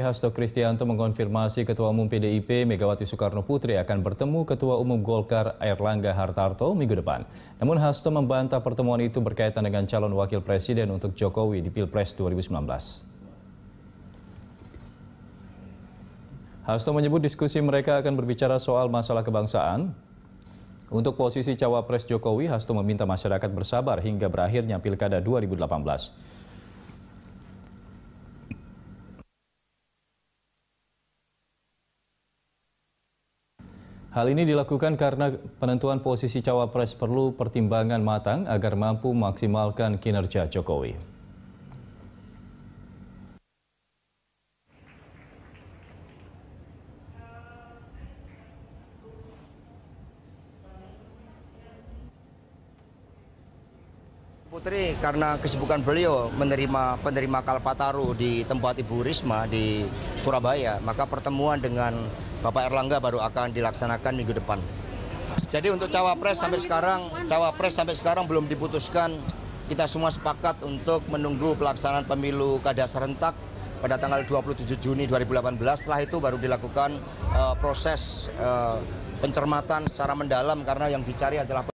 Hasto Kristianto mengonfirmasi Ketua Umum PDIP Megawati Soekarno Putri akan bertemu Ketua Umum Golkar Erlangga Hartarto minggu depan. Namun Hasto membantah pertemuan itu berkaitan dengan calon wakil presiden untuk Jokowi di Pilpres 2019. Hasto menyebut diskusi mereka akan berbicara soal masalah kebangsaan. Untuk posisi cawapres Jokowi, Hasto meminta masyarakat bersabar hingga berakhirnya Pilkada 2018. Hal ini dilakukan karena penentuan posisi cawapres perlu pertimbangan matang agar mampu memaksimalkan kinerja Jokowi. Putri karena kesibukan beliau menerima penerima Kalpataru di tempat Ibu Risma di Surabaya, maka pertemuan dengan Bapak Erlangga baru akan dilaksanakan minggu depan. Jadi untuk cawapres sampai sekarang, cawapres sampai sekarang belum diputuskan. Kita semua sepakat untuk menunggu pelaksanaan pemilu kada serentak pada tanggal 27 Juni 2018. Setelah itu baru dilakukan uh, proses uh, pencermatan secara mendalam karena yang dicari adalah